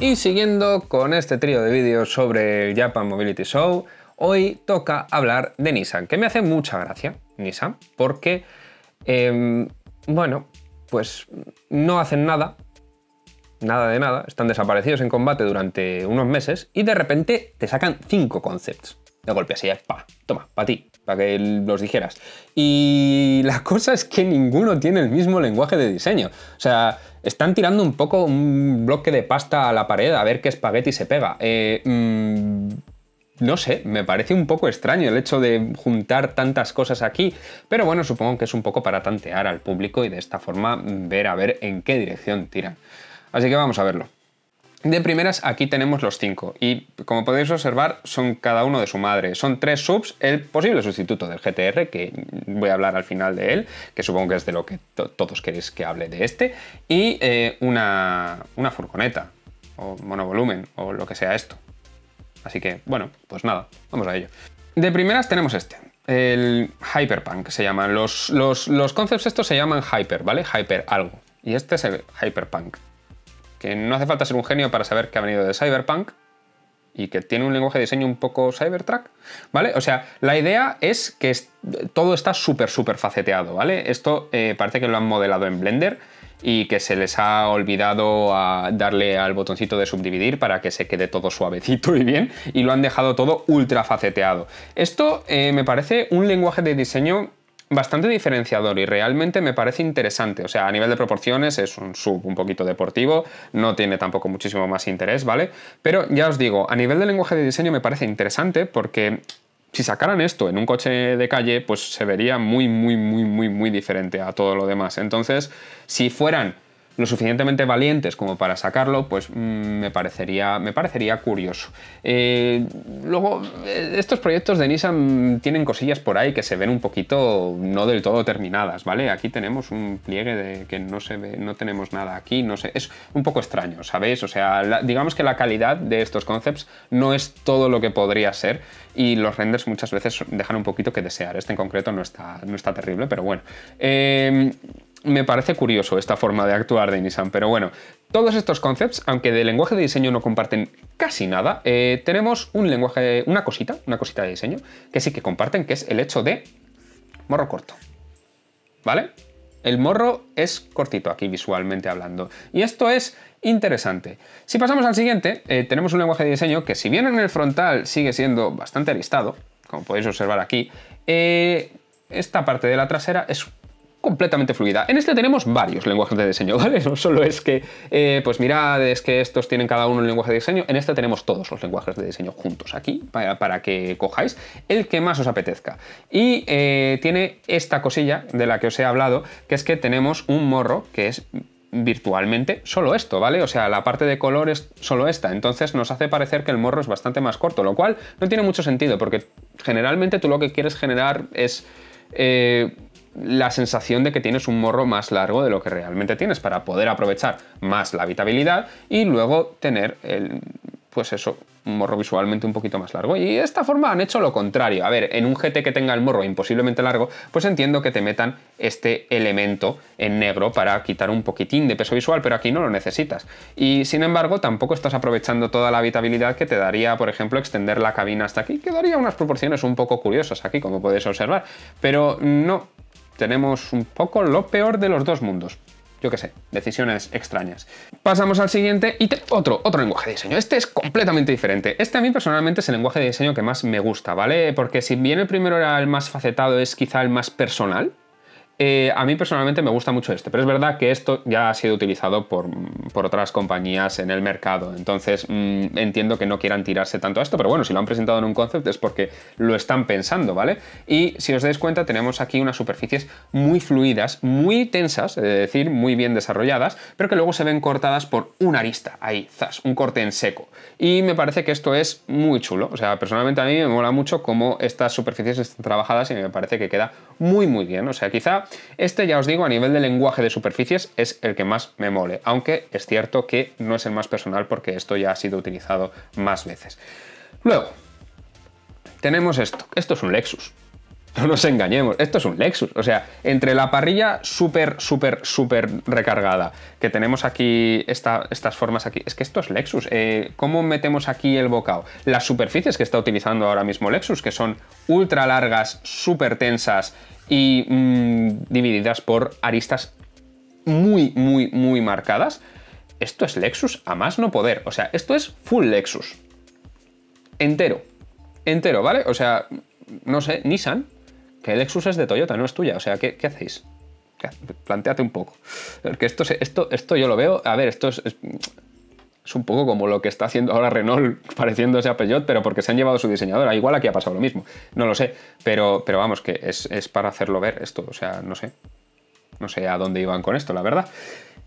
Y siguiendo con este trío de vídeos sobre el Japan Mobility Show, hoy toca hablar de Nissan, que me hace mucha gracia, Nissan, porque, em, bueno, pues no hacen nada, nada de nada, están desaparecidos en combate durante unos meses y de repente te sacan cinco concepts. De golpe así, pa, toma, para ti, para que los dijeras. Y la cosa es que ninguno tiene el mismo lenguaje de diseño. O sea, están tirando un poco un bloque de pasta a la pared a ver qué espagueti se pega. Eh, mm, no sé, me parece un poco extraño el hecho de juntar tantas cosas aquí, pero bueno, supongo que es un poco para tantear al público y de esta forma ver a ver en qué dirección tiran. Así que vamos a verlo. De primeras, aquí tenemos los cinco y como podéis observar son cada uno de su madre. Son tres subs, el posible sustituto del GTR, que voy a hablar al final de él, que supongo que es de lo que todos queréis que hable de este, y eh, una, una furgoneta, o monovolumen, o lo que sea esto. Así que, bueno, pues nada, vamos a ello. De primeras tenemos este, el Hyperpunk se llaman. Los, los, los concepts estos se llaman Hyper, ¿vale? Hyper algo. Y este es el Hyperpunk que no hace falta ser un genio para saber que ha venido de Cyberpunk y que tiene un lenguaje de diseño un poco Cybertruck, ¿vale? O sea, la idea es que todo está súper, súper faceteado, ¿vale? Esto eh, parece que lo han modelado en Blender y que se les ha olvidado a darle al botoncito de subdividir para que se quede todo suavecito y bien, y lo han dejado todo ultra faceteado. Esto eh, me parece un lenguaje de diseño bastante diferenciador y realmente me parece interesante. O sea, a nivel de proporciones es un sub un poquito deportivo, no tiene tampoco muchísimo más interés, ¿vale? Pero ya os digo, a nivel de lenguaje de diseño me parece interesante porque si sacaran esto en un coche de calle, pues se vería muy, muy, muy, muy, muy diferente a todo lo demás. Entonces, si fueran lo suficientemente valientes como para sacarlo, pues mm, me, parecería, me parecería curioso. Eh, luego, eh, estos proyectos de Nissan tienen cosillas por ahí que se ven un poquito no del todo terminadas, ¿vale? Aquí tenemos un pliegue de que no se ve, no tenemos nada aquí, no sé, es un poco extraño, ¿sabéis? O sea, digamos que la calidad de estos concepts no es todo lo que podría ser y los renders muchas veces dejan un poquito que desear. Este en concreto no está, no está terrible, pero bueno. Eh, me parece curioso esta forma de actuar de Nissan, pero bueno, todos estos concepts, aunque de lenguaje de diseño no comparten casi nada, eh, tenemos un lenguaje, una cosita, una cosita de diseño, que sí que comparten, que es el hecho de morro corto. ¿Vale? El morro es cortito aquí visualmente hablando. Y esto es interesante. Si pasamos al siguiente, eh, tenemos un lenguaje de diseño que si bien en el frontal sigue siendo bastante aristado, como podéis observar aquí, eh, esta parte de la trasera es completamente fluida. En este tenemos varios lenguajes de diseño, ¿vale? No solo es que, eh, pues mirad, es que estos tienen cada uno un lenguaje de diseño, en este tenemos todos los lenguajes de diseño juntos aquí, para, que cojáis el que más os apetezca. Y eh, tiene esta cosilla de la que os he hablado, que es que tenemos un morro que es virtualmente solo esto, ¿vale? O sea, la parte de color es solo esta, entonces nos hace parecer que el morro es bastante más corto, lo cual no tiene mucho sentido, porque generalmente tú lo que quieres generar es... Eh, la sensación de que tienes un morro más largo de lo que realmente tienes para poder aprovechar más la habitabilidad y luego tener el, pues eso, un morro visualmente un poquito más largo. Y de esta forma han hecho lo contrario. A ver, en un GT que tenga el morro imposiblemente largo, pues entiendo que te metan este elemento en negro para quitar un poquitín de peso visual, pero aquí no lo necesitas. Y sin embargo, tampoco estás aprovechando toda la habitabilidad que te daría, por ejemplo, extender la cabina hasta aquí, que daría unas proporciones un poco curiosas aquí, como podéis observar. Pero no, tenemos un poco lo peor de los dos mundos. Yo qué sé, decisiones extrañas. Pasamos al siguiente y otro, otro lenguaje de diseño. Este es completamente diferente. Este a mí personalmente es el lenguaje de diseño que más me gusta, ¿vale? Porque si bien el primero era el más facetado, es quizá el más personal, eh, a mí personalmente me gusta mucho este, pero es verdad que esto ya ha sido utilizado por, otras compañías en el mercado, entonces mm, entiendo que no quieran tirarse tanto a esto, pero bueno, si lo han presentado en un concept es porque lo están pensando, ¿vale? Y si os dais cuenta, tenemos aquí unas superficies muy fluidas, muy tensas, es decir, muy bien desarrolladas, pero que luego se ven cortadas por una arista, ahí, zas, un corte en seco. Y me parece que esto es muy chulo, o sea, personalmente a mí me mola mucho cómo estas superficies están trabajadas y me parece que queda muy, muy bien, o sea, quizá este, ya os digo, a nivel de lenguaje de superficies es el que más me mole, aunque es cierto que no es el más personal porque esto ya ha sido utilizado más veces. Luego, tenemos esto. Esto es un Lexus. No nos engañemos, esto es un Lexus. O sea, entre la parrilla súper, súper, súper recargada, que tenemos aquí estas formas aquí, es que esto es Lexus. Eh, ¿Cómo metemos aquí el bocado? Las superficies que está utilizando ahora mismo Lexus, que son ultra largas, súper tensas y mm, divididas por aristas muy, muy, muy marcadas. Esto es Lexus a más no poder. O sea, esto es full Lexus. Entero. Entero, ¿vale? O sea, no sé, Nissan que Lexus es de Toyota, no es tuya. O sea, ¿qué, hacéis? Planteate un poco. Porque esto, esto, esto yo lo veo. A ver, esto es, es, un poco como lo que está haciendo ahora Renault, pareciéndose a Peugeot, pero porque se han llevado su diseñadora. Igual aquí ha pasado lo mismo. No lo sé. Pero, pero vamos, que es, es para hacerlo ver esto. O sea, no sé. No sé a dónde iban con esto, la verdad.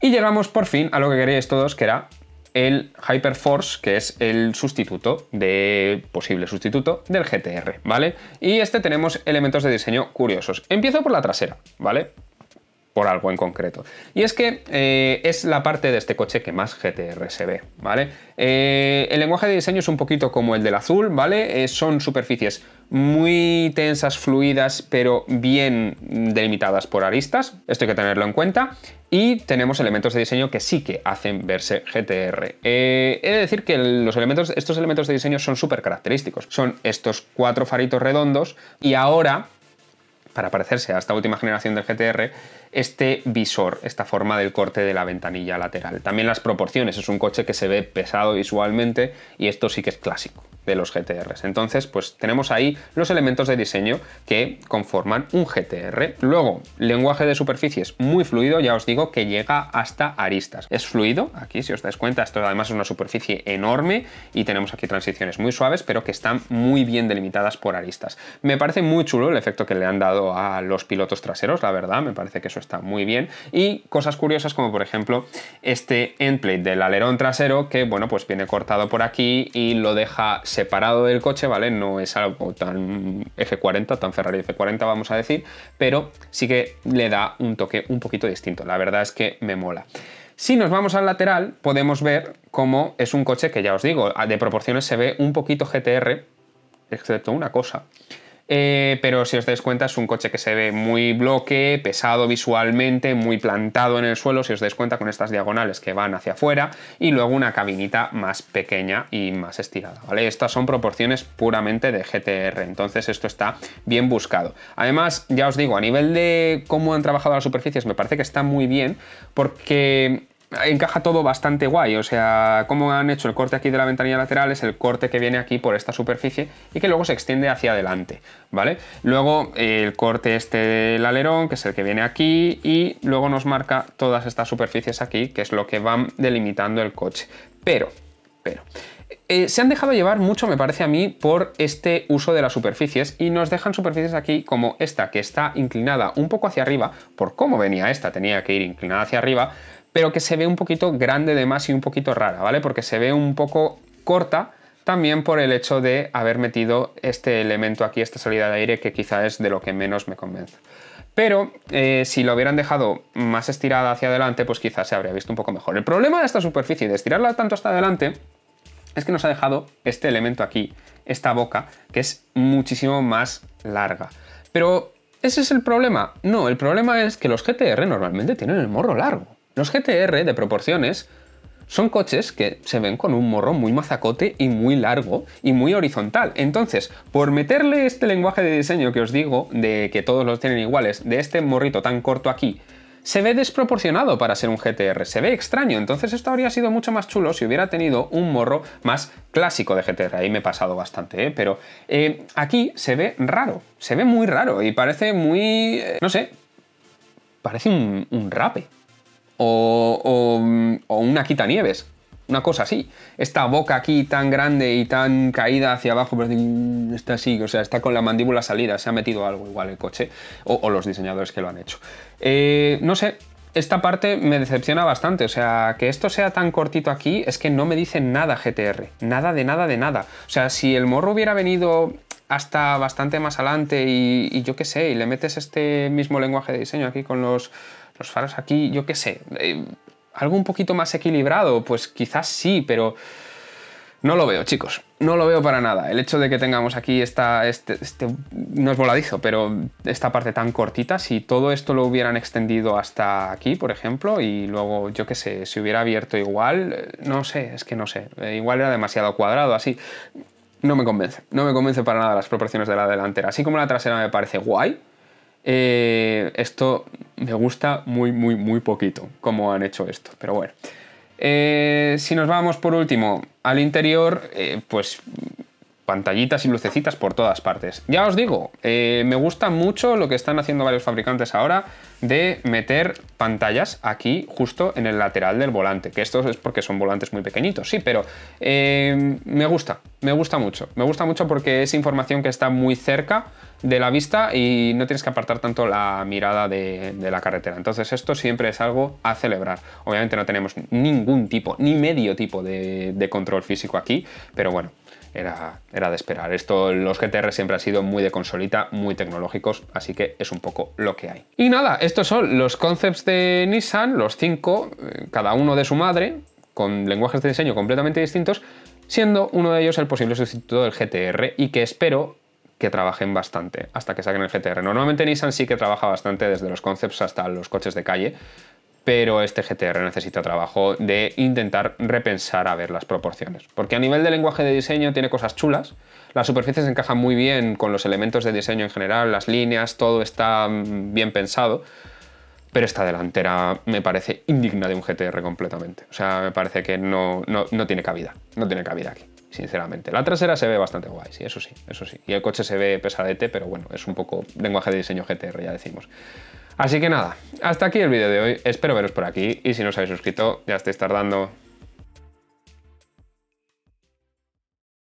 Y llegamos por fin a lo que queríais todos, que era el Hyperforce, que es el sustituto de posible sustituto del GTR, ¿vale? Y este tenemos elementos de diseño curiosos. Empiezo por la trasera, ¿vale? Por algo en concreto. Y es que eh, es la parte de este coche que más GTR se ve, ¿vale? Eh, el lenguaje de diseño es un poquito como el del azul, ¿vale? Eh, son superficies muy tensas, fluidas, pero bien delimitadas por aristas. Esto hay que tenerlo en cuenta. Y tenemos elementos de diseño que sí que hacen verse GTR. he de decir que los elementos, estos elementos de diseño son súper característicos. Son estos cuatro faritos redondos y ahora para parecerse a esta última generación del GTR, este visor, esta forma del corte de la ventanilla lateral. También las proporciones, es un coche que se ve pesado visualmente y esto sí que es clásico de los GTRs. Entonces, pues tenemos ahí los elementos de diseño que conforman un GTR. Luego, lenguaje de superficies muy fluido, ya os digo que llega hasta aristas. Es fluido, aquí si os dais cuenta, esto además es una superficie enorme y tenemos aquí transiciones muy suaves, pero que están muy bien delimitadas por aristas. Me parece muy chulo el efecto que le han dado a los pilotos traseros, la verdad, me parece que eso está muy bien. Y cosas curiosas como por ejemplo este endplate del alerón trasero que, bueno, pues viene cortado por aquí y lo deja separado del coche, ¿vale? No es algo tan F40, tan Ferrari F40 vamos a decir, pero sí que le da un toque un poquito distinto. La verdad es que me mola. Si nos vamos al lateral, podemos ver cómo es un coche que ya os digo, de proporciones se ve un poquito GTR, excepto una cosa, eh, pero si os dais cuenta es un coche que se ve muy bloque, pesado visualmente, muy plantado en el suelo, si os dais cuenta con estas diagonales que van hacia afuera y luego una cabinita más pequeña y más estirada, ¿vale? Estas son proporciones puramente de GTR, entonces esto está bien buscado. Además, ya os digo, a nivel de cómo han trabajado las superficies me parece que está muy bien porque encaja todo bastante guay. O sea, como han hecho el corte aquí de la ventanilla lateral es el corte que viene aquí por esta superficie y que luego se extiende hacia adelante, ¿vale? Luego el corte este del alerón, que es el que viene aquí, y luego nos marca todas estas superficies aquí, que es lo que van delimitando el coche. Pero, pero... Eh, se han dejado llevar mucho, me parece a mí, por este uso de las superficies y nos dejan superficies aquí como esta, que está inclinada un poco hacia arriba, por cómo venía esta, tenía que ir inclinada hacia arriba, pero que se ve un poquito grande de más y un poquito rara, ¿vale? Porque se ve un poco corta también por el hecho de haber metido este elemento aquí, esta salida de aire, que quizá es de lo que menos me convence. Pero eh, si lo hubieran dejado más estirada hacia adelante, pues quizás se habría visto un poco mejor. El problema de esta superficie, de estirarla tanto hasta adelante, es que nos ha dejado este elemento aquí, esta boca, que es muchísimo más larga. Pero, ¿ese es el problema? No, el problema es que los GTR normalmente tienen el morro largo. Los GTR de proporciones son coches que se ven con un morro muy mazacote y muy largo y muy horizontal. Entonces, por meterle este lenguaje de diseño que os digo, de que todos los tienen iguales, de este morrito tan corto aquí, se ve desproporcionado para ser un GTR, se ve extraño, entonces esto habría sido mucho más chulo si hubiera tenido un morro más clásico de GTR, ahí me he pasado bastante, ¿eh? pero eh, aquí se ve raro, se ve muy raro y parece muy, eh, no sé, parece un, un rape o, una quitanieves, una cosa así. Esta boca aquí tan grande y tan caída hacia abajo, pero está así, o sea, está con la mandíbula salida, se ha metido algo igual el coche, o, los diseñadores que lo han hecho. Eh, no sé, esta parte me decepciona bastante, o sea, que esto sea tan cortito aquí es que no me dice nada GTR, nada de nada de nada. O sea, si el morro hubiera venido hasta bastante más adelante y, y yo qué sé, y le metes este mismo lenguaje de diseño aquí con los los faros aquí, yo qué sé, eh, algo un poquito más equilibrado, pues quizás sí, pero No lo veo, chicos. No lo veo para nada. El hecho de que tengamos aquí esta, este, este, no es voladizo, pero esta parte tan cortita, si todo esto lo hubieran extendido hasta aquí, por ejemplo, y luego, yo qué sé, si hubiera abierto igual, eh, no sé, es que no sé. Eh, igual era demasiado cuadrado, así. No me convence. No me convence para nada las proporciones de la delantera. Así como la trasera me parece guay, eh, esto me gusta muy, muy, muy poquito, cómo han hecho esto. Pero bueno. Eh, si nos vamos por último al interior, eh, pues pantallitas y lucecitas por todas partes. Ya os digo, eh, me gusta mucho lo que están haciendo varios fabricantes ahora de meter pantallas aquí justo en el lateral del volante, que esto es porque son volantes muy pequeñitos, sí, pero me gusta, me gusta mucho, me gusta mucho porque es información que está muy cerca de la vista y no tienes que apartar tanto la mirada de, la carretera. Entonces esto siempre es algo a celebrar. Obviamente no tenemos ningún tipo, ni medio tipo de, control físico aquí, pero bueno, era, era, de esperar. Esto, los GTR siempre han sido muy de consolita, muy tecnológicos, así que es un poco lo que hay. Y nada, estos son los concepts de Nissan, los cinco, eh, cada uno de su madre, con lenguajes de diseño completamente distintos, siendo uno de ellos el posible sustituto del GTR y que espero que trabajen bastante hasta que saquen el GTR. Normalmente Nissan sí que trabaja bastante desde los concepts hasta los coches de calle, pero este GTR necesita trabajo de intentar repensar a ver las proporciones. Porque a nivel de lenguaje de diseño tiene cosas chulas, las superficies encajan muy bien con los elementos de diseño en general, las líneas, todo está mm, bien pensado, pero esta delantera me parece indigna de un GTR completamente. O sea, me parece que no, no, no tiene cabida, no tiene cabida aquí sinceramente. La trasera se ve bastante guay, sí, eso sí, eso sí. Y el coche se ve pesadete, pero bueno, es un poco lenguaje de diseño GTR, ya decimos. Así que nada, hasta aquí el vídeo de hoy, espero veros por aquí y si no os habéis suscrito ya estáis tardando.